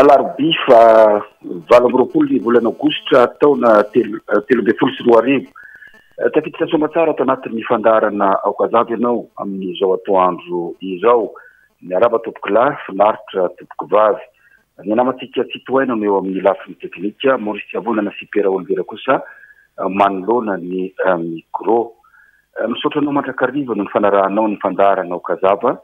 Alarobia fahavalo amby roapolo ny volana aogositra taona telo eh, telo ambin'ny folo sy roa arivo. Eh, tafiditra soamantsara ato anatin'ny fandaharana aokazavy ianao amin'izao atoandro izao. Miarahaba Tompokolahy, Finaritra, Tompokovavy. Ny namantsika tsy tohaina no eo amin'ny lafiny teknika, Maurice Tsiavonana sy Pera Olivera kosa manoloana ny micro. Misaotra anao mandrakariva noho ny fanarahanao ny fandaharanao Kazava,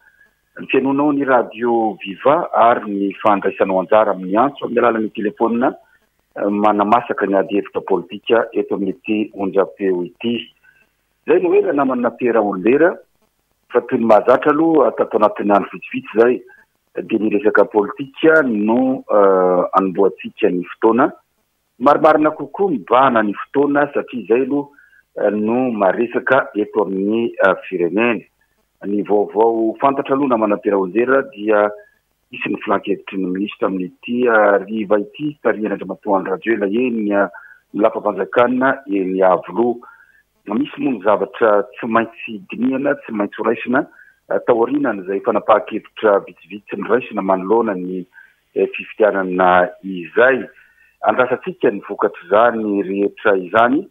ny fihainoanao ny Radio Viva ary ny fandraisanao anjara amin'ny antso amin'ny alalan'ny telefaonina manamasaka ny ady hevitra politika eto amin'ity onjam-peo ity. Zay no ela namana Napiera Olivera fa toy ny mahazatra aloha tato anatin'ny andro vitsivitsy zay dia ny resaka politika no anombohantsika ny fotoana. Marimarina kokoa mibahana ny fotoana satria zay aloha no maresaka eto amin'ny firenena. Ny vaovao fantatra aloha namana Piera Olivera dia Hisy ny filan-kevitry ny minisitra amin'ity hariva ity tarihan'Andriamatoa Andry Rajoelina eny amin'ny lapan'Panjakana eny Iavoloha. Misy moa ny zavatra tsy maintsy dinihana, tsy maintsy ho raisina taorianan'izay fanapahan-kevitra vitsivitsy noraisina manoloana ny fifidianana izay. Andrasantsika ny vokatr'izany rehetra izany.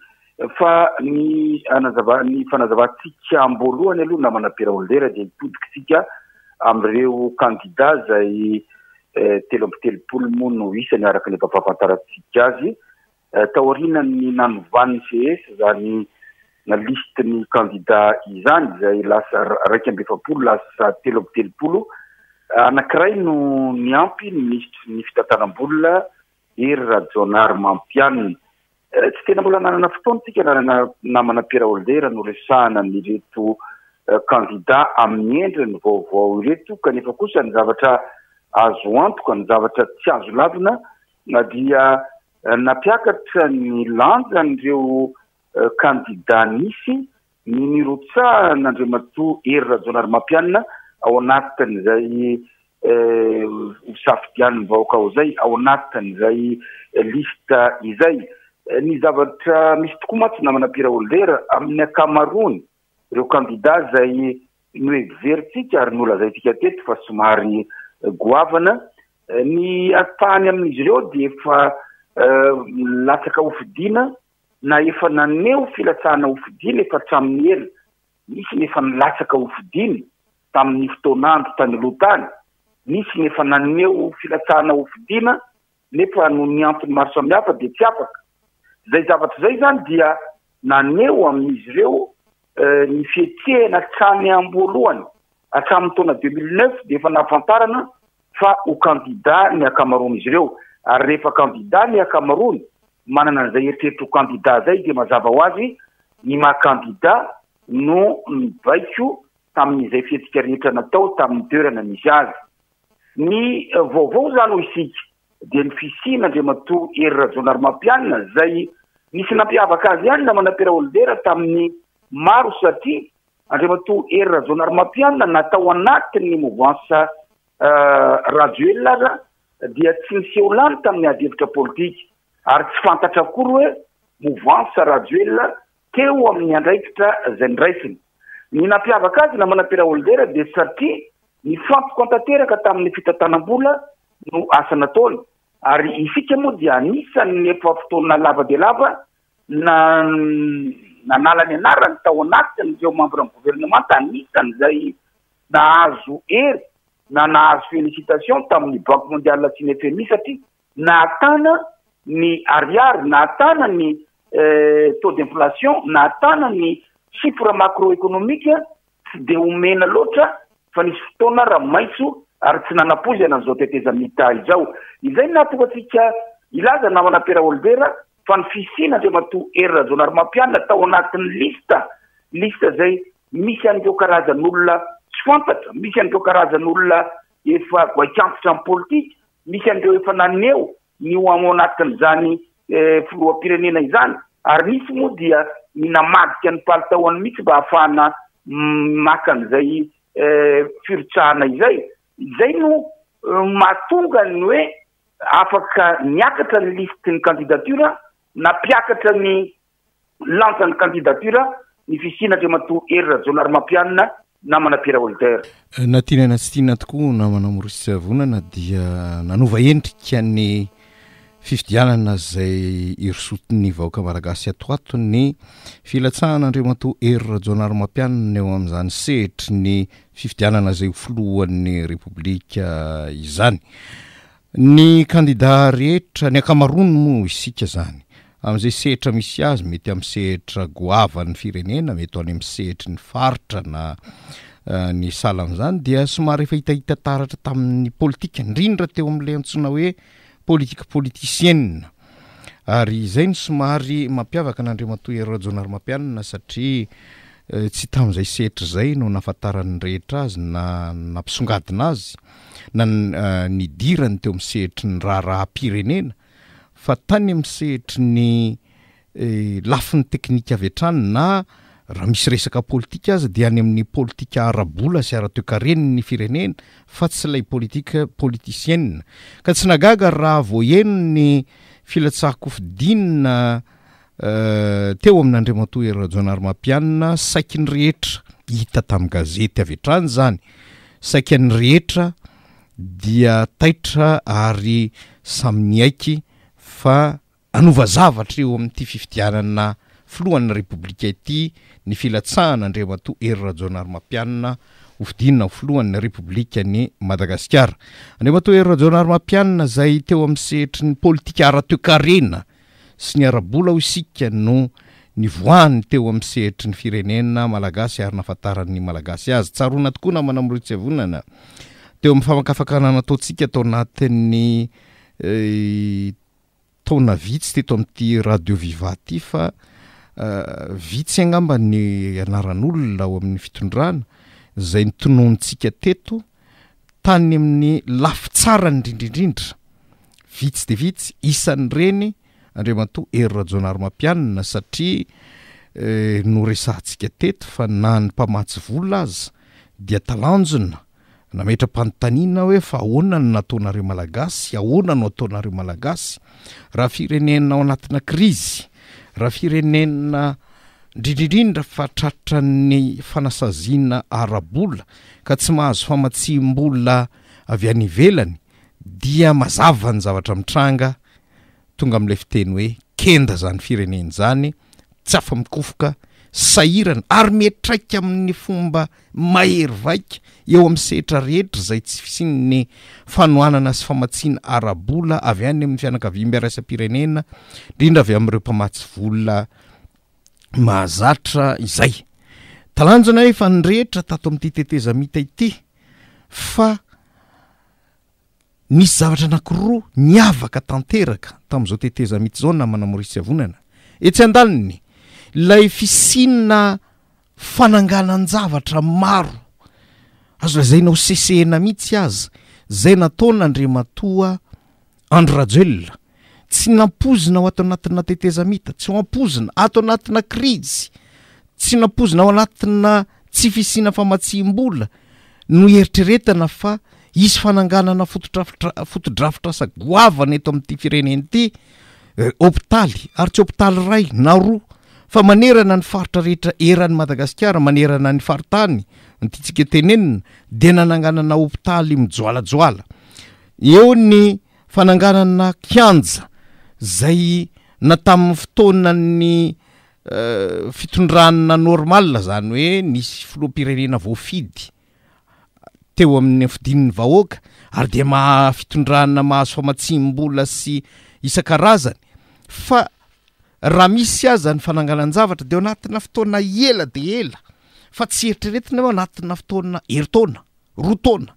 Fa ny hanazava, ny fanazavantsika am-boalohany aloha namana Pera Olivera dia hitodikintsika amin'ireo kandida izay telo amby telopolo moa no isany araka ny efa fahafantarantsika azy taorianan'ny nanovan'ny ces izany na listy ny kandida izany izay lasa raika amby efapolo lasa telo amby telopolo anankiray no niampy ny minisitry ny fitantanam-bola Hery Rajaonarimampianina Tsy tena mbola nanana fotoana isika raha ny namana Pierre Holder no resahana an'ireto kandida amin'ny endriny vaovao ireto kanefa kosa ny zavatra azo antoka, ny zavatra tsy azo lavina dia nampiakatra ny lanjan'ireo kandida nisy ny nirotsahan'Andriamatoa Hery Rajaonarimampianina ao anatin'izay Hosafidian'ny vahoaka ho izay ao anatin'izay liste izay. Ny zavatra misy tokoa mantsy namana Pierre Holder, amin'ny ankamaroany ireo kandida izay noheverintsika ary nolazaintsika teto fa somary goavana, ny ampahany amin'izy ireo dia efa latsaka hofidiana na efa naneho filatsahana hofidiana efa hatramin'ny ela. Nisy ny efa nilatsaka ho fidiana tamin' ny fotoanandro taniloha tany, nisy ny efa naneho filatsahana ho fidiana nefa noho ny antony maro samihafa dia tsy afaka. Izay zavatra izay izany dia naneho amin' izy ireo ny fihetsehana hatrany am-boalohany. Hatramin' ny taona deux mille neuf dia efa nahafantarana fa ho kandida ny ankamaroan'izy ireo, ary rehefa kandida ny ankamaroany, manana an'izay eritreritro ho kandida izay, dia mazava ho azy ny maha kandida no mibaiko tamin'izay fihetsika rehetra natao tamin'ny toerana nisy azy. Ny vaovao izany hoy isika dia ny fisian'Andriamatoa Hery Rajaonarimampianina izay nisy nampiavaka azy ihany namana Pera Olivera tamin'ny maro satria Andriamatoa Hery Rajaonarimampianina na tao anatin'ny movansa Rajoelina aza dia tsy niseho lany tamin'ny ady hevitra politika ary tsy fantatra akory hoe movansa Rajoelina teo amin'ny andraikitra izay noraisiny. Ny nampiavaka azy namana Pera Holder dia satria nifantoka tanteraka tamin'ny fitantanam-bola no asa nataony ary isika moa dia anisan'ny efa fotoana lava dia lava Na nanala ny anarany tao anatin'ireo mambran'ny governemanta anisan'izay nahazo hery na nahazo félicitation tamin'ny Banque Mondiale sy ny fmi satria nahatana ny ariary, nahatana ny taux d'inflation, nahatana ny chiffres macroéconomiques, Tsy dia omena loatra fa nisy fotoana raha maitso ary tsy nanapoizana izao tetezamita izao. Izay no nahatonga antsika hilaza namana Pera Olivera fa ny fisiana Andriamatoa Hery Rajaonarimampianina tao anatin'ny liste, liste izay misy an'ireo karazan'olona tsy fantatra, misy an'ireo karazan'olona efa goaik'antitra amin'ny politika, misy an'ireo efa naneho ny ho ao anatin'izany filoham-pirenena izany ary nisy moa dia ny namadika ny palitaony mihitsy mba hahafahana maka an'izay firotsahana izay. Izay no mahatonga ny hoe afaka niakatra ny lisitry ny candidature, nampiakatra ny Nilanja ny kandidatira ny fisiana Andriamatoa Hery Rajaonarimampianina, namana Pierre Holder. Na tiana na tsy tiana tokoa namana Maurice Tsiavonana dia nanova endrika ny fifidianana izay irosotin'ny vahoaka malagasy ato ato ny filatsahana Andriamatoa Hery Rajaonarimampianina eo amin'izany sehatry ny fifidianana izay ho filohan'ny Repoblika izany. Ny kandidà rehetra, ny ankamaroany moa isika izany, amin'izay sehatra misy azy, mety amin'ny sehatra goavan'ny firenena, mety any amin'ny sehatry ny faritra na ny sahalan'izany, dia somary efa hitahita taratra tamin'ny politika, indrindra teo amin'ilay antsoina hoe politique politicienne. Ary izay no somary mampiavaka an'Andriamatoa Hery Rajaonarimampianina satria tsy tamin'izay sehatra izay no nahafantaran'ny rehetra azy na nampisongadina azy na nidirany teo amin'ny sehatry ny raharaham-pirenena fa tany amin'ny sehatry ny lafiny teknika avy hatrany na raha misy resaka politika aza dia any amin'ny politika ara-bola sy ara-toekaren'ny firenena fa tsy ilay politique politicienne, ka tsy nagaga raha vao heno ny filatsahan-kofidinina teo amin'Andriamatoa Hery Rajaonarimampianina saiky ny rehetra, hita tamin'ny gazety avy hatrany izany, saika ny rehetra dia taitra ary samy niaiky fa Hanova zavatra eo amin'ity fifidianana filohan'ny Repoblika ity ny filatsahana Andriamatoa Hery Rajaonarimampianina ho fidinina ho filohan'ny Repoblikan'i Madagasikara. Andriamatoa Hery Rajaonarimampianina izay teo amin'ny sehatry ny politika ara-toekarena sy ny ara-bola hoy isika no nivoahany teo amin'ny sehatry ny firenena Malagasy ary nahafantaran'ny Malagasy azy. Tsaroana tokoa namana Ambohitsavonana teo amin'ny famakafakana nataontsika tao anatin'ny taona vitsy teto amin'ity Radio Viva ity fa vitsy angamba ny anaran'olona ao amin'ny fitondrana izay notononintsika teto tany amin'ny lafy tsara indrindra indrindra vitsy dia vitsy isan'ireny Andriamatoa Hery Rajaonarimampianina satria eh, noresahantsika teto fa na ny mpamatsy vola aza dia talanjona Nametra-panontaniana aho hoe fa ahoana no nataonareo Malagasy, ahoana no ataonareo Malagasy raha firenena ao anatina krizy, raha firenena indrindrindrindra fa tratran'ny fanasaziana ara-bola ka tsy mahazo famatsiam-bola avy any ivelany dia mazava ny zavatra mitranga Tonga amin'ilay fiteny hoe kenda izany firenena izany, tsy afa-mikofoka, sahirana ary mihatraika amin'ny fomba mahery vaika eo amin'ny sehatra rehetra izay tsy fisian'ny fanohanana sy famatsiana ara-bola avy any amin'ny fianakaviam-be iraisam-pirenena, indrindra avy amin'ireo mpamatsy vola mahazatra izay. Talanjona anefa ny rehetra tato amin'ity tetezamita ity fa Nisy zavatra anankiroa niavaka tanteraka tamin'izao tetezamita izao namana Maurice-Avonana. Etsy an-daniny, ilay fisiana fananganan-javatra maro, azo lazaina ho sesehena mihitsy aza, izay nataon'Andriamatoa Andry Rajoelina tsy nampoizina ho ato anatina tetezamita, tsy ho ampoizina ato anatina krizy, tsy nampoizina ao anatina tsy fisiana famatsiam-bola no eritreretana fa hisy fananganana fotodrafitrasa goavana eto amin'ity firenena ity eh, hopitaly ary tsy hopitaly iray na roa fa manerana ny faritra rehetra eran'i Madagasikara, manerana ny faritany, ny tiantsika tenenina, dia nananganana hopitaly mijoalajoala. Eo ny Fananganana kianja izay na tamin'ny fotoanan'ny fitondrana normale izany hoe nisy filoham-pirenena voafidy teo amin'ny fidin'ny vahoaka ary dia maha fitondrana mahazo famatsiam-bola sy isan-karazany fa raha misy aza ny fananganan-javatra dia eo anatina fotoana ela dia ela fa tsy eritreretina hoe anatina fotoana herintaona Roa taona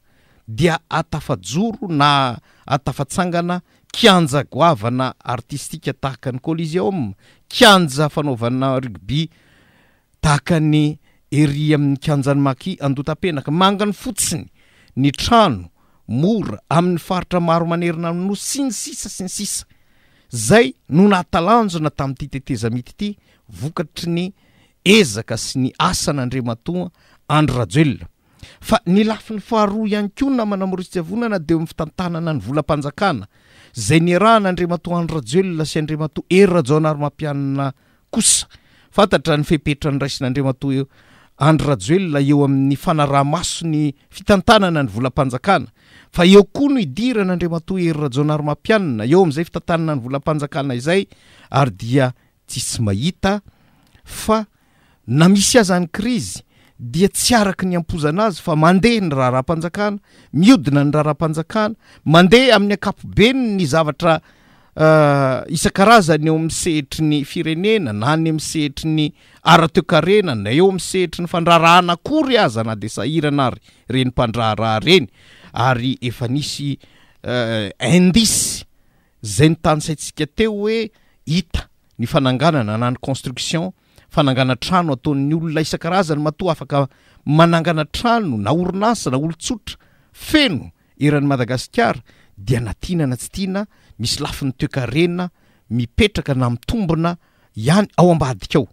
dia aho tafajoro na aho tafatsangana kianja goavana artistika tahaka ny Coliseum, kianja fanaovana rugby tahaka ny ery amin'ny kianjan'i Maki Andotapenaka. Mangany fotsiny ny trano, mora, amin'ny faritra maro manerana ny Nosy, sy ny sisa sy ny sisa. Izay no nahatalanjona tamin'ity tetezamita ity, vokatry ny ezaka sy ny asan'Andriamatoa Andry Rajoelina. Fa ny lafiny faharoa ihany koa namana Maurice-Tsiavonana dia eo amin'ny fitantanana ny volam-panjakana, izay niarahan' Andriamatoa Andry Rajoelina sy Andriamatoa Hery Rajaonarimampianina kosa. Fantatra ny fepetra noraisin' Andriamatoa Andry Rajoelina eo amin'ny fanaraha-maso ny fitantanana ny volam-panjakana, fa eo koa no idiran' Andriamatoa Hery Rajaonarimampianina eo amin'izay fitantanana ny volam-panjakana izay ary dia tsy tsy mahita fa Na misy aza ny krizy dia tsy araka ny ampoizana azy fa mandeha ny raharaham-panjakana, miodina ny raharaham-panjakana, mandeha amin'ny ankapobeny ny zavatra isan-karazany eo amin'ny sehetry ny firenena na ny amin'ny sehetry ny ara-toekarena na eo amin'ny sehetry ny fandraharahana akory aza na dia sahirana ary ireny mpandraharaha ireny ary efa nisy indice Izay notanisaintsika teo hoe hita, ny fananganana na ny construction, fanangana-trano ataon'ny olona isan-karazany matoa afaka manangana trano na orinasa na olon-tsotra feno eran'i Madagasikara dia na tiana na tsy tiana misy lafiny toekarena mipetraka na mitombina ihany ao ambadika ao.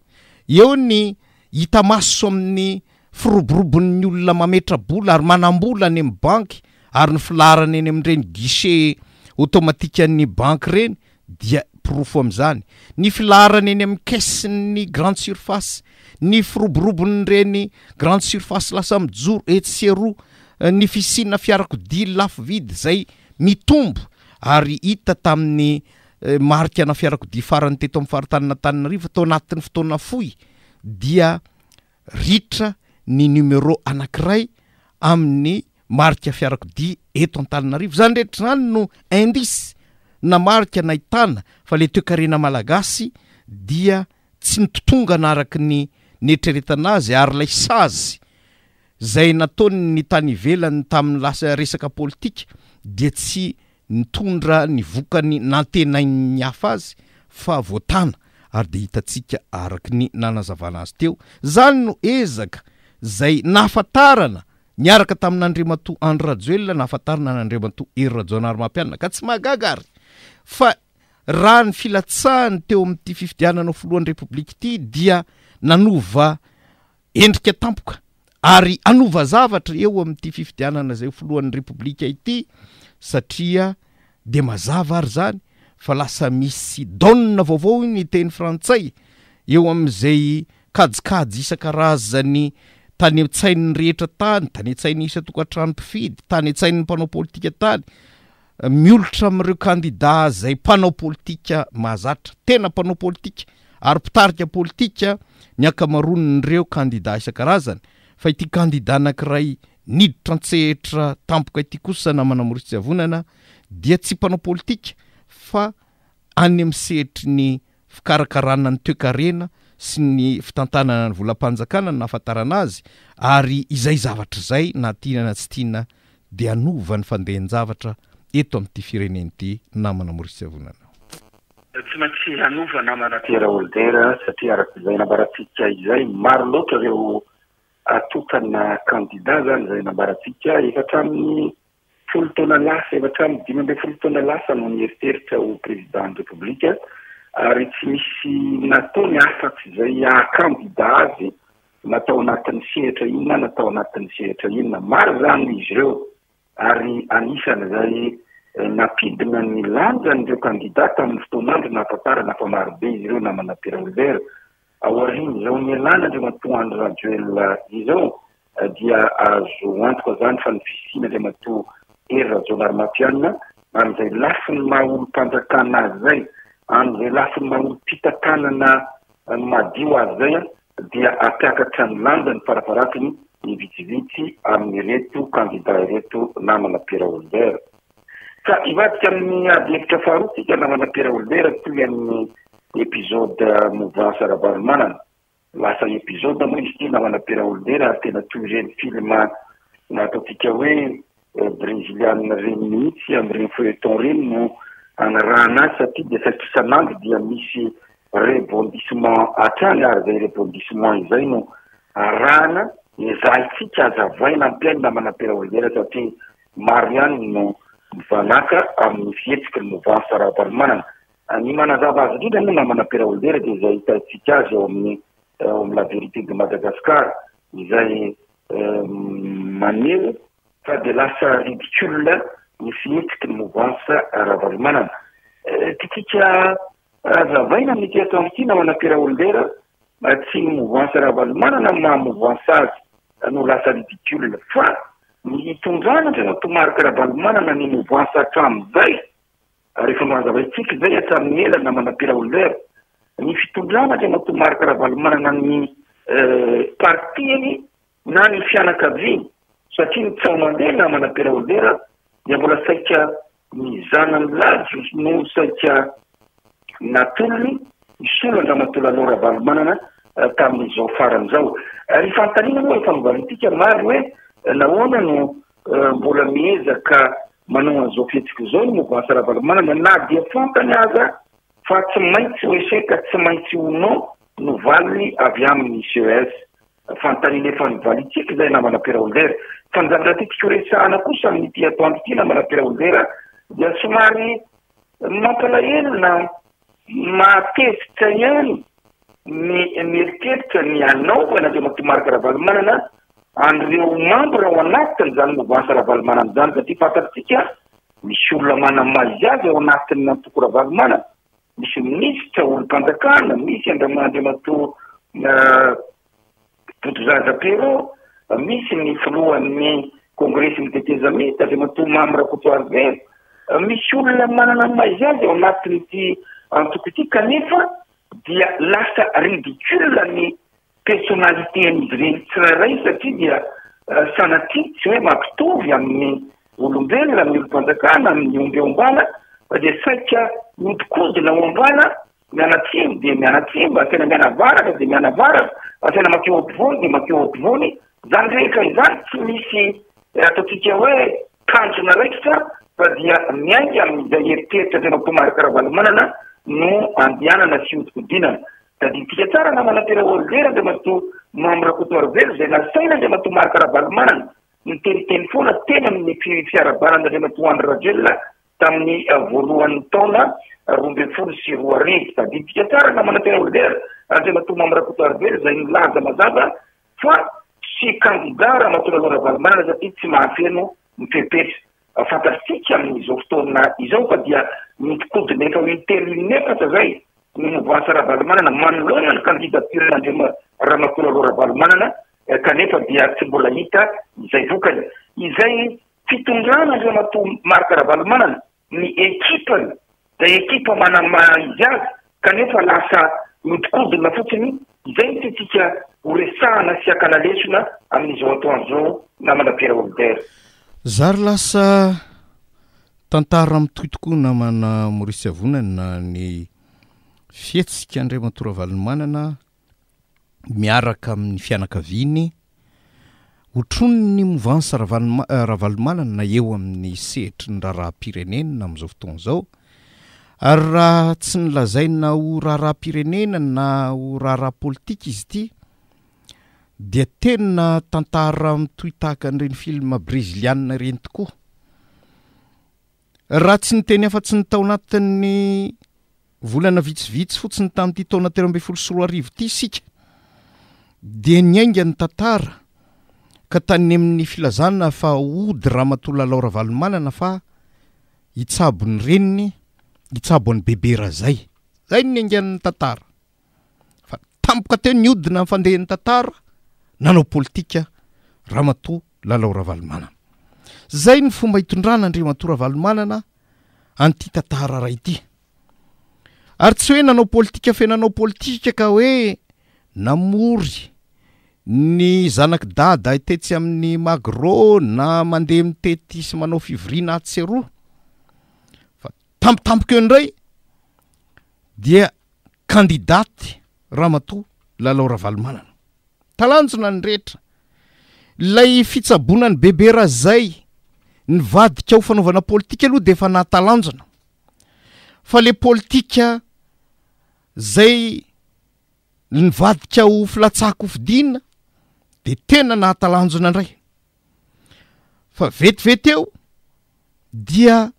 Eo ny. Hita maso amin'ny firoborobon'ny olona mametra-bola ary manam-bola any amin'ny banky ary ny filaharana eny amin'ireny guichet automatikan'ny banky ireny dia porofo amin'izany, ny filaharana eny amin'ny caissen'ny grande surface, ny firoborobon'ireny grande surface lasa mijoro etsy sy eroa, ny fisiana fiarakodia lafo vidy izay mitombo ary hita tamin'ny marikana fiarakodia farany teto amin'ny faritanin'Antananarivo tao anatin'ny fotoana fohy dia ritra ny numéro anankiray amin'ny marika fiarakodia eto Antananarivo. Izany rehetra izany no indice na marika nahitana fa le toekarena malagasy dia tsy mitotongana araka ny neritreretana azy ary ilay sazy izay nataon'ny tany ivelany tamin'ny lasa resaka politika dia tsy Nitondra ny vokany nantenain'ny hafa azy fa voatana ary dia hitantsika araka ny nanazavana azy teo. Izany no ezaka izay nahafantarana niaraka tamin'Andriamatoa Andry Rajoelina nahafantarana an'Andriamatoa Hery Rajaonarimampianina ka tsy mahagaga ary fa raha ny filatsahany teo amin'ity fifidianana ho filohan'ny Repoblika ity dia nanova endrika tampoka ary hanova zavatra eo amin'ity fifidianana izay ho filohan'ny Repoblika ity satria dia mazava ary izany fa lasa misy donne vaovao ny teny frantsay eo amin'izay kajikajy isan-karazany tany an-tsain'ny rehetra tany, tany an-tsain'ny isan-tokantrano mpifidy, tany an-tsain'ny mpanao politika tany. Miolotra amin'ireo kandidà izay mpanao politika mahazatra, tena mpanao politika ary mpitarika politika ny ankamaroan'ireo kandidà isan-karazany fa ity kandidà anankiray niditra an-tsehatra tampoka ity kosa namana Maurice Tsiavonana dia tsy mpanao politika fa any amin'ny sehatry ny fikarakarana ny toekarena sy ny fitantanana ny volam-panjakana no nahafantarana azy ary izay zavatra izay na tiana na tsy tiana dia hanova ny fandehan-javatra eto amin'ity firenena ity namana Maurice Avonana. Tsy maintsy hanova namana Pierre Holder satria araka izay nambarantsika izay maro loatra ireo atokana kandida izany izay nambarantsika efa hatramin'ny Folo taona lasa, efa hatramin'ny dimy ambin'ny folo taona lasa no nieritreritra ho Président-n'ny République ary tsy nisy nataony afatsy izay haha-candidat azy na tao anatin'ny sehatra inona na tao anatin'ny sehatra inona. Maro izany izy ireo ary anisan'izay nampidina ny lanjan'ireo candidat tamin'ny fotoan'andro nahafantarana fa marobe izy ireo namana Pierre Olivert Aorian'izao nialana Andriamatoa Andry Rajoelina izao dia azo antoka izany fa ny fisian' Andriamatoa Hery Rajaonarimampianina amin'izay lafiny maha olom-panjakana azy izay, amin'izay lafiny maha olom-pitantanana madio azy izay dia hampiakatra ny lanjany farafaharatiny ny vitsivitsy amin'ireto kandida ireto namana Pierre Holder. Ka hivadika amin'ny ady hevitra faharoa tsika namana Pierre Olivera toy an'ny episode Mouvance Ravalomanana. Lasa episode moa izy ity namana Pierre Olivera ary tena toy ireny film nataontsika hoe brezilianina ireny mihitsy amin'ireny feuilleton ireny no hanarahana azy satria dia saiky isan'andro dia misy rebondissement hatrany ary izay rebondissement izay no arahana. Ezahintsika hazavaina ampiany namana Pierre Olivera satria Maro ihany no mivanàka amin'ny fihetsiky ny Movansa Ravalomanana. Ny manazava azy indrindra moa namana Pera Olivera dia izay ahitantsika azy ao amin'ny ao amin'ny La Vérité de Madagascar izay maneho fa dia lasa ridicule ny fihetsiky ny Movansa Ravalomanana. Tiantsika Razavaina amin'ity ataony ity namana Pierre Holder mba tsy ny mouvance Ravalomanana no maha mouvance azy no lasa ridicule fa ny hitondrana indray no tomarika Ravalomanana ny mouvance hatramin'izay ary efa nohazavaintsika izay hatramin'ny ela namana Pierre Holder ny fitondrana indray no tomarika Ravalomanana ny partiany na ny fianakaviany satria ny tsao mandeha namana peraozera dia mbola saika ny zanany lahy josy no saika natolony hisolo andramatoa lalao ravalomanana tamin'izao farany izao ny fanontaniana moa efa mivalintika maro hoe nahoana no mbola miezaka manao an'izao fihetsika izao ny mouvance ravalomanana na dia fantany aza fa tsy maintsy ho échec tsy maintsy ho non no valiny avy amin'ny ces Fanontaniana efa novaliantsika izay namana Pera Olivera. Fa ny zavatra tiantsika ho resahana kosa amin'ity atoandro ity namana Pera Olivera dia somary mampalahelo na mahatezitra ihany ny mieritreritra ny hanaovana andriamatoa Marc Ravalomanana an'ireo mambra ao anatin'izany movansa Ravalomanana izany satria fantatsika misy olona manamaizy azy ao anatin'ny antoko Ravalomanana. Misy minisitra, olom-panjakana, misy Andriamandriamatoa Bodozaza Pero, misy ny filohan'ny kongresin'ny tetezamita, Andriamatoa Mamy Rakotoarivelo, misy olona manana ny maha izy azy ao anatin'ity antoko ity kanefa dia lasa ridicule ny Personnalité ny grille tsirairay satria dia sanatria tsy hoe mampitovy amin'ny olombelona, amin'ny olom-panjakana, amin'ny omby ao am-bana fa dia saika mihodinkodina ao am-bana, mianatsimo dia mianatsimo, asaina mianavaratra dia mianavaratra, asaina mankeo ampovoany dia mankeo ampovoany, izany rehetra izany tsy misy ataontsika hoe tanjona raikitra fa dia miainga amin'izay eritreritra an'i Ramatoa Marc Ravalomanana no andehanana sy ihodinkodinana. Tadidintsika tsara namana tena Olivera Andriamatoa Mamy Rakotoarivelo izay nasaina Andriamatoa Marc Ravalomanana niteniteny foana teny amin'ny fiarahabana an'Andriamatoa Andry Rajoelina tamin'ny voalohan'ny taona roa ambin'ny folo sy roa arivo. Tadidintsika tsara namana tena Olivera Andriamatoa Mamy Rakotoarivelo izay nilaza mazava Fa tsy kandida Ramatoa Lolo Ravalomanana satria tsy mahafeno ny fepetra fantatsika amin'izao fotoana izao fa dia mihodinkodina efa in-telo in'efatra izay ny movansa Ravalomanana manoloana ny candidature Andriama Ramatoa Lolo Ravalomanana kanefa dia tsy mbola hita izay vokany. Izay fitondrana Andriamatoa Marc Ravalomanana Ny ekipany dia ekipa manana maha izy azy kanefa lasa mihodinkodina fotsiny, izay no tiantsika ho resahana sy hakana lesona amin'izao atoandro izao namana Pierre Holder. Zary lasa tantara mitohy tokoa namana Maurice Avonana ny fihetsika Andriamatoa Ravalomanana miaraka amin'ny fianakaviany, otronin'ny movansa Ravalomanana eo amin'ny sehatry ny raharaham-pirenena amin'izao fotoana izao ary raha tsy nolazaina ho raharaham-pirenena na ho raharaha politika izy ity dia tena tantara mitohy tahaka an'ireny film breziliana ireny tokoa. Raha tsy niteny afa-tsy ny tao anatin'ny volana vitsivitsy fotsiny tamin'ity taona telo ambin'ny folo sy roa arivo ity isika, dia niainga ny tantara ka tany amin'ny filazana fa hody Ramatoa Lalao Ravalomanana fa hitsabo ny reniny, hitsabo an'i Bebe Razay. Izay no niaingan'ny tantara. fa tampoka teo niodina ny fandehan'ny tantara nanao politika Ramatoa Lalao Ravalomanana. Izay ny fomba hitondrana Andriamatoa Ravalomanana an'ity tantara iray ity. Ary tsy hoe nanao politika fe nanao politika ka hoe namory ny zanak'i dada tetsy amin'ny magro na mandeha mitety sy manao fivoriana atsy sy aroa fa tampotampoka eo indray dia kandidaty Ramatoa Lalao Ravalomanana. Talanjona ny rehetra. Ilay fitsaboana an'i Bebe Razay nivadika ho fanaovana politika aloha dia efa nahatalanjona. Fa le politika zay nivadika ho filatsahan-kofidina dia tena nahatalanjona indray. Fa vetivety eo dia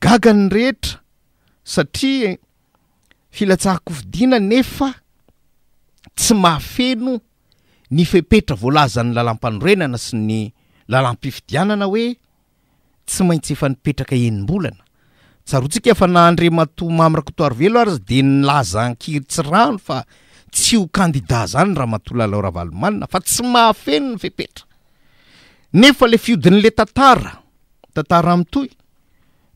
Gaga ny rehetra satria filatsahan-kofidina nefa tsy mahafeno ny fepetra voalazan'ny Lalampanorenana sy ny Lalampifidianana hoe tsy maintsy efa nipetraka enim-bolana. Tsaroantsika fa na Andriamatoa Mamy Rakotoarivelo aza dia nilaza an-kirintsirano fa tsy ho kandida zany Ramatoa Lalao Ravalomanana fa tsy mahafeno ny fepetra. Nefa le fiodin'le tantara. Tantara mitohy,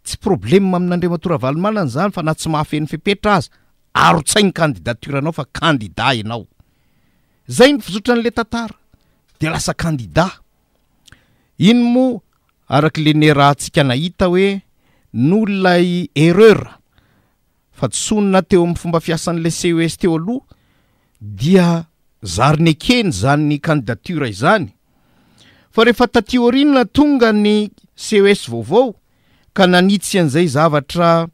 tsy problème amin'Andriamatoa Ravalomanana izany fa na tsy mahafeno fepetra aza arotsainy candidature anao fa candidat enao. Zay ny fizotran'le tantara de lasa candidat. Iny moa arak'le nerahantsika nahita hoe noho ilay erreur. Fahadisoana teo amin'ny fomba fiasan'ilay CES teo aloha dia zary nekeny izany candidature izany. Fa rehefa taty aoriana tonga ny CES vaovao ka nanitsy an'izay zavatra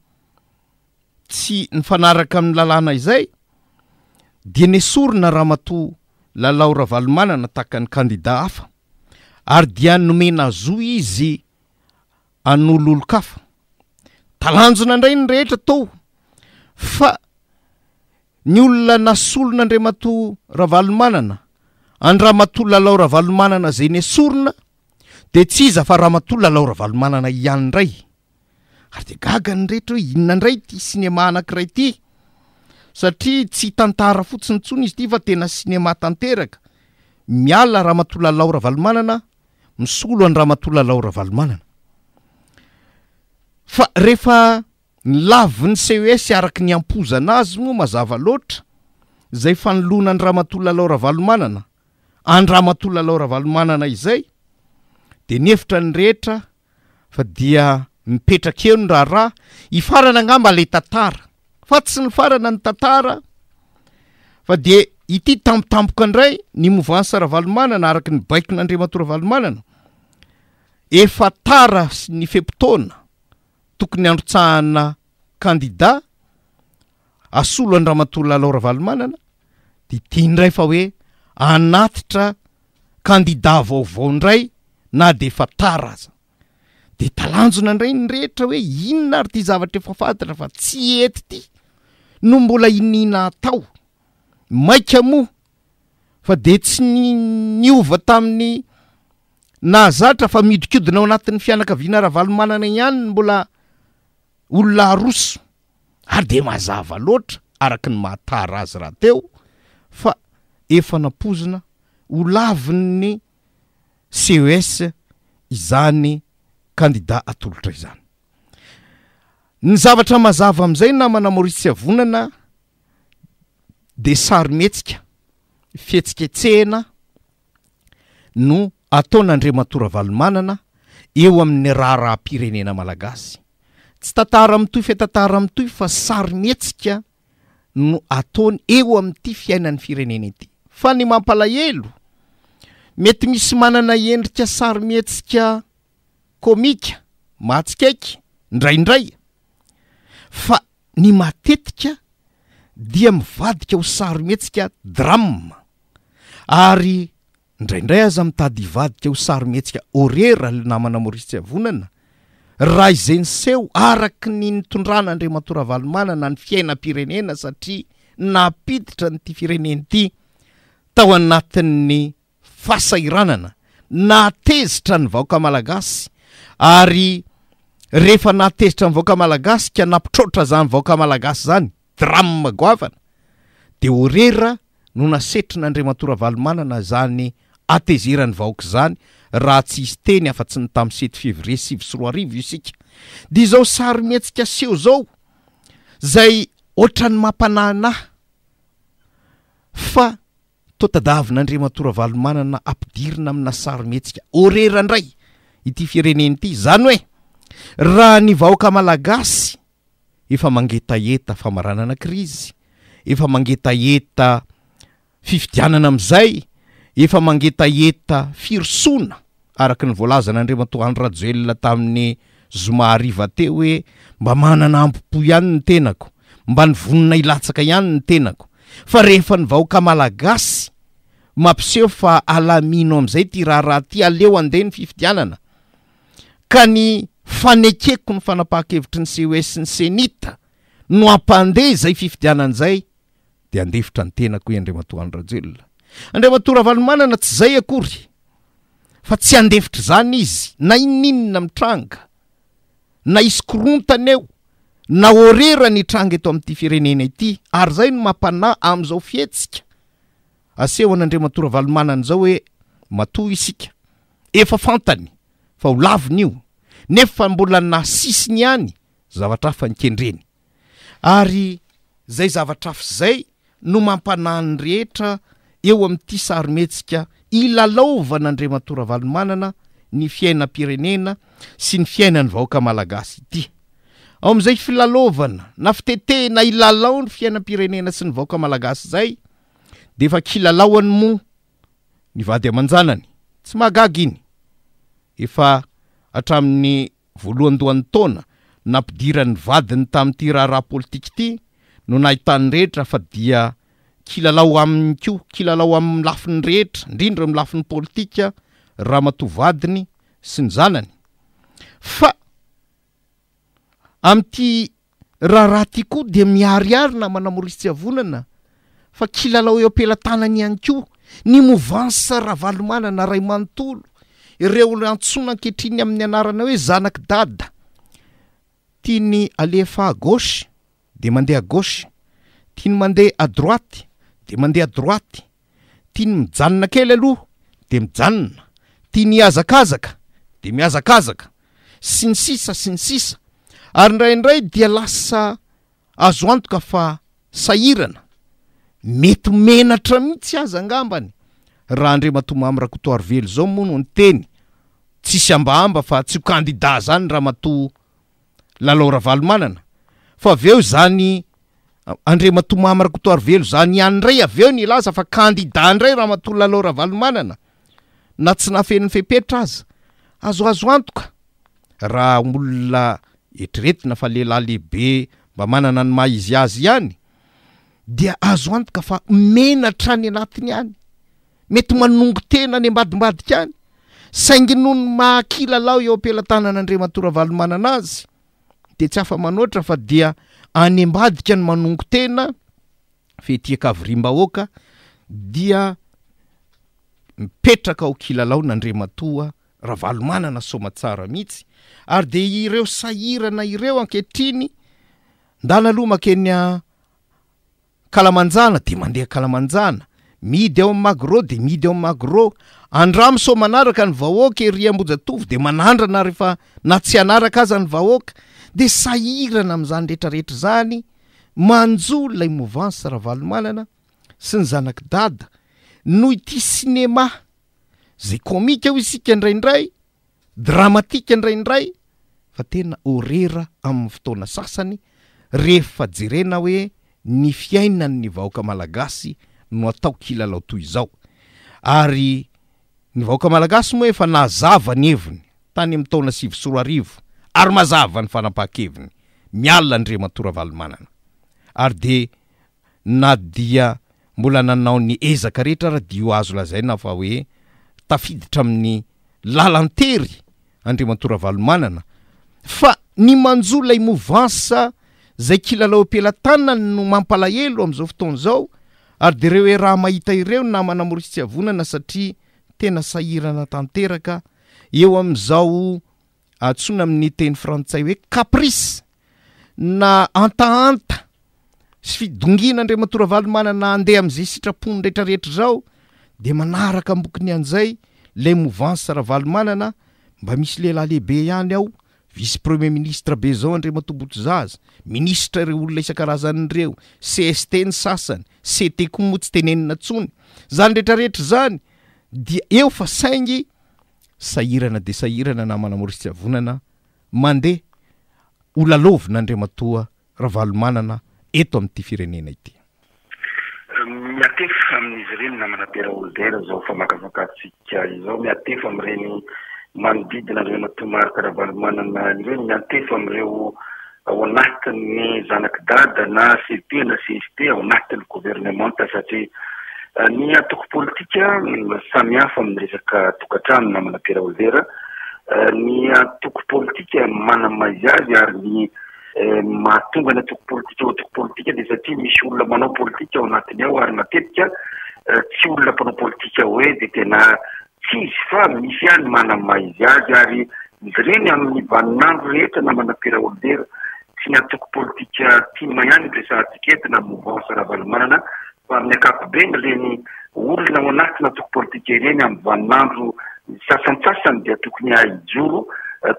tsy nifanaraka amin'ny lalàna izay dia nesorina Ramatoa Lalao Ravalomanana tahaka ny kandida hafa ary dia nomena zo izy an'olon-kafa. Talanjona indray ny rehetra tao fa ny olona nasolon'Andriamatoa Ravalomanana an-dRamatoa Lalao Ravalomanana izay nesorina dia tsy iza fa Ramatoa Lalao Ravalomanana ihany indray. Ary dia gaga ny rehetra hoe inona indray ity sinema anankiray ity satria tsy tantara fotsiny intsony izy ity fa tena sinema tanteraka. Miala Ramatoa Lalao Ravalomanana misolo an'i Ramatoa Lalao Ravalomanana fa rehefa ny lavin'ny CES araka ny ampoizana azy moa mazava loatra izay fanoloana an'i Ramatoa Lalao Ravalomanana an-dRamatoa Lalao Ravalomanana izay dia nihevitra ny rehetra Fa dia mipetraka eo ny raharaha, hifarana angamba ilay tantara, fa tsy nifarana ny tantara, fa dia ity tampotampoka indray ny movansa Ravalomanana araka ny baikon'Andriamatoa Ravalomanana, efa tara ny fe-potoana tokony handrotsahana kandida, asolo an-dRamatoa Lalao Ravalomanana dia ity indray fa hoe hanatitra kandida vaovao indray na dia efa tara aza. Dia talanjona indray ny rehetra hoe inona ary ity zavatra efa fantatra fa tsy eto ity no mbola iniana atao. Maika moa fa dia tsy niova tamin'ny nahazatra fa miodikodina ao anatin'ny fianakaviana Ravalomanana ihany ny mbola Olona aroso, ary dia mazava loatra araka ny maha tara azy rahateo fa efa nampoizina ho lavin'ny CES izany kandida atolotra izany. Ny zavatra mazava amin'izay namana Maurice Havonana, dia sarimihetsika, fihetsiketsehina no ataon'Andriamatoa Ravalomanana eo amin'ny raharaham-pirenena malagasy. Tsy tantara mitohy fe tantara mitohy fa sarimihetsika no ataony eo amin'ity fiainan'ny firenena ity. Fa ny mampalahelo, mety misy manana endrika sarimihetsika komika, mahatsikaiky, indraindray, fa ny matetika dia mivadika ho sarimihetsika drame ary ndraindray aza mitady hivadika ho sarimihetsika horaire ry namana Maurice Tsiavonana raha izay niseho araka ny nitondrana Andriamatoa Ravalomanana ny fiainam-pirenena satria nampiditra an'ity firenena ity tao anatin'ny fasahiranana nahatezitra ny vahoaka malagasy ary rehefa nahatezitra ny vahoaka malagasy ka nampitraotra izany vahoaka malagasy izany drame goavana dia horera no nasetrina Andriamatoa Ravalomanana izany hatezeran'ny vahoaka izany raha tsy hisy teny afa-tsy ny tamin'ny sety février sivy sy roa arivo isika dia izao sarimihetsika seho izao izay ohatran'ny mampanahinahy fa Toa tadavin'Andriamatoa Ravalomanana ampidirina amina sarimihetsika orera indray ity firenena ity, izany hoe raha ny vahoaka malagasy efa mangetaheta famaranana krizy, efa mangetaheta fifidianana amin'izay, efa mangetaheta firosoana araka ny voalazan'Andriamatoa Andry Rajoelina tamin'ny zoma hariva teo hoe mba manana ambo-po ihany ny tenako, mba ny vonona hilatsaka ihany ny tenako. Fa rehefa ny vahoaka Malagasy mampiseho fa alamino amin'izay ity raharaha ity, aleo handeha ny fifidianana, ka ny fanekeko ny fanapahan-kevitry ny CES sy ny CENI-T no hampandeha izay fifidianana izay, dia handefitra ny tenako i Andriamatoa Andry Rajoelina. Andriamatoa Ravalomanana tsy izay akory fa tsy handefitra izany izy na inon'inona mitranga, na hisy korontana eo, na horera ny hitranga eto amin'ity firenena ity ary izay no maha-panahy amin'izao fihetsika asehon'Andriamatoa Ravalomanana izao hoe matoa isika. Efa fantany fa ho lavina io nefa mbola na sisiny ihany zavatra hafa nikendreny. Ary izay zavatra hafa izay no mampanahy ny rehetra eo amin'ity sarimihetsika ilalaovan' Andriamatoa Ravalomanana ny fiainam-pirenena sy ny fiainan'ny vahoaka malagasy ity. Ao amin'izay filalaovana na fitetehina ilalao ny fiainam-pirenena sy ny vahoaka malagasy izay dia efa kilalaoany moa ny vady aman-janany. Tsy mahagaga iny. Efa hatramin'ny voalohandohan'ny taona nampidiran'ny vadiny tamin'ity raharaha politika ity no nahitan'ny rehetra fa dia kilalao aminy koa, kilalao amin'ny lafiny rehetra, indrindra amin'ny lafiny politika, ramatoa vadiny sy ny zanany. Fa amin'ity Raha raha ty koa dia miharihary namana Maurice Tsiavonana fa kilalao eo am-pelatanany ihany koa ny movansa Ravalomanana ray manontolo, ireo antsoina ankehitriny amin'ny anarana hoe zanak'i dada, tiany alefa à gauche dia mandeha à gauche, tiany mandeha à droite dia mandeha à droite. Tiany mijanona kely aloha dia mijanona, tiany hihazakazaka dia mihazakazaka, sy ny sisa sy ny sisa. Ary indraindray dia lasa azo antoka fa sahirana, mety menatra mihitsy aza angambany, raha Andriamatoa Mamy Rakotoarivelo izao moa no niteny, tsy sambahamba fa tsy ho kandida izany Ramatoa Lalao Ravalomanana, fa avy eo izany Andriamatoa Mamy Rakotoarivelo izany ihany indray avy eo nilaza fa kandida indray Ramatoa Lalao Ravalomanana, na tsy nafehy ny fepetra aza. Azoazo antoka, raha olona eritreretina fa lehilahy lehibe mba manana ny maha izy azy ihany, dia azo antoka fa menatra any anatiny any. mety manongo tena any ambadimbadika any, saingy noho ny maha kilalao eo am-pelatanana Andriamatoa Ravalomanana azy dia tsy afa-manoatra fa dia any ambadika ny manongo tena fetian-kavoriam-bahoaka dia mipetraka ao kilalaon' Andriamatoa Ravalomanana soamatsara mihitsy ary dia ireo sahirana ireo ankehitriny ndana aloha makeny Kalamanjana dia mandeha Kalamanjana, mihidy ao amin'ny Magro dia mihidy ao amin'ny Magro, andramo sao manaraka ny vahoaka ery Ambohijatovo dia manandrana ary fa na tsy hanaraka aza ny vahoaka dia sahirana amin'izany rehetra rehetra izany, manjo ilay mouvance Ravalomanana sy ny zanak'i Dada noho ity cinéma izay komika hoy isika indraindray, Dramatique indraindray fa tena horera amin'ny fotoana sasany rehefa jerena hoe ny fiainan'ny vahoaka malagasy no atao kilalao toy izao. Ary ny vahoaka malagasy moa efa nazava ny heviny tany amin'ny taona sivy sy roa arivo ary mazava ny fanapahan-keviny miala Andriamatoa Ravalomanana. Ary dia Na dia mbola nanao ny ezaka rehetra ary dia azo lazaina fa hoe tafiditra amin'ny lalan-tery Andriamatoa Ravalomanana fa ny manjo ilay movansa izay kilalao am-pelatanany no mampalahelo amin'izao fotoana izao ary dia ireo Eraha mahita ireo namana Morisitsiavonana satria tena sahirana tanteraka eo amin'izao antsoina amin'ny teny frantsay hoe caprice na antahanta sy fidongiana Andriamatoa Ravalomanana handeha amin'izay sitrapony retraretra izao dia manaraka ambokony an'izay ilay mouvance Ravalomanana mba misy lehilahy lehibe ihany ao vice premier ministre be izao Andriamatoa Botozaza ministre ireo olona isan-karazany ireo CST ny sasany CT koa moa tsy tenenina tsony izany retraretra izany dia eo fa saingy sahirana dia sahirana namana Maurice Tsiavonana mandeha ho lalaovin' Andriamatoa Ravalomanana eto amin' ity firenena ity. Miantefa amin' izy ireny namana dera olodera izao famakafakatsika izao, miantefa amin' ireny manodidina Andriamatoa Marc Ravalomanana ireny, miantefa amin' ireo ao anatin' ny zanak'i Dada na CT na cst ao anatin' ny governemanta satria ny antoko pôlitika samihafa amin' ny resaka tokantrano namana dera olodera. Ny antoko politika manamaiza azy ary ny mahatonga ny antoko politika ho antoko politika dia satria misy olona manao politika ao anatiny ao ary matetika tsy olona mpanao politika hoe dia tena tsy izy fa misy ihany manamaiza azy ary izy ireny amin'ny vaninandro rehetra na manam-piaraolom-bera. Tsy ny antoko politika tim ihany no resahantsika eto na mouvance Ravalomanana Ho an'ny ankapobeny ireny olona ao anatin'ny antoko politika ireny amin'ny vaninandro sasantsasany dia tokony hahay hijoro,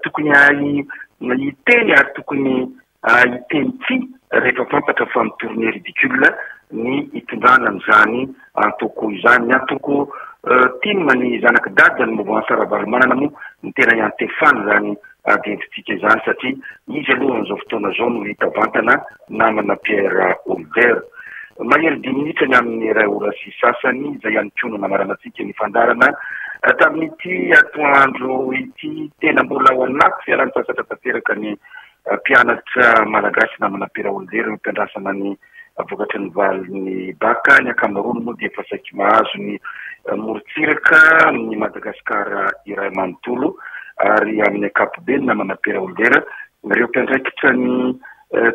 tokony hahay hiteny ary tokony hahay hiteny tsia rehefa fantatra fa mi-tourner ridicule ny hitondrana an'izany antoko izany. Ny antoko tim ny zanak'i Dada, ny Mouvance Ravalomanana moa no tena iantefany izany adihevitsika izany satria izy aloha amin'izao fotoana izao no hita vantana namana Pierre Holder. Mahery dimy minitra ny amin'ny iray ora sy sasany izay ihany koa no nanaranantsika ny fandaharana tamin'ity atoandro ity. Tena mbola ao anaty fialantsasatra tanteraka ny mpianatra malagasy namana Pierre Holder eo am-piandrasana ny vokatry ny valin'ny Bac. Ny ankamaroany moa dia efa saiky mahazo ny morontsiraka amin'ny Madagasikara iray manontolo ary amin'ny ankapobeny namana Pierre Holder ireo mpiandraikitra ny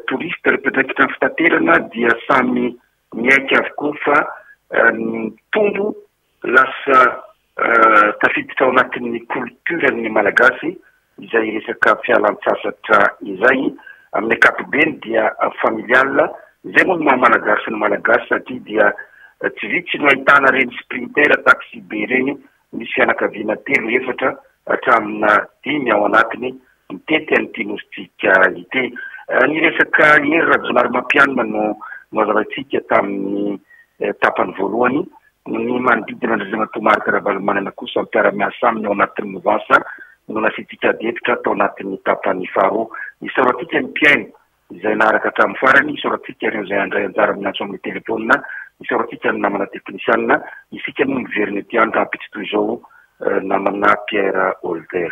Touristes ireo mpiandraikitra ny fitaterana dia samy niaiky avokoa fa nitombo lasa tafiditra ao anatin'ny culture-n'ny Malagasy izay resaka fialan-tsasatra izay. Amin'ny ankapobeny dia familial, izay moa no maha Malagasy ny Malagasy satria dia tsy vitsy no ahitana ireny sprinter, taxi be ireny Nisy fianakaviana telo efatra hatramina dimy ao anatiny nitety an'ity nosintsika ity. Ny resaka Hery Rajaonarimampianina no nozaraintsika tamin'ny tapany voalohany. Ny manodidina an-dRazamatoa Marc Ravalomanana kosa mpiara-miasa aminy ao anatin'ny movansa no nasiantsika adihevitra tao anatin'ny tapany faharoa. Isaorantsika ny mpihaino izay naharaka hatramin'ny farany, isaorantsika ireo izay handray anjara miantso amin'ny telefaonina, isaorantsika ny namana teknisianina, isika moa miverina ety an rahampitso toy izao namana Pierre Holder.